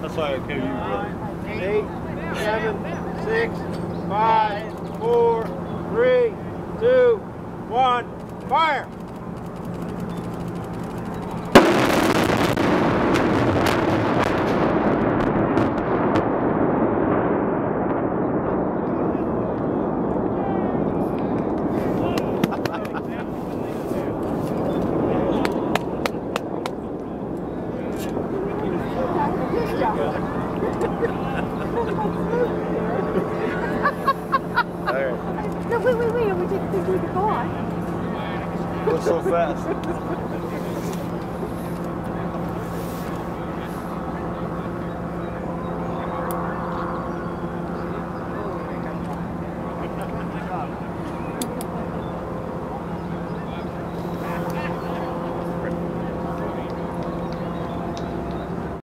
That's why I came you. Eight, seven, six, five, four, three, two, one, fire! No, wait, wait, wait. We didn't think we did the guy. What's so fast?